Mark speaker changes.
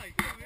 Speaker 1: my God.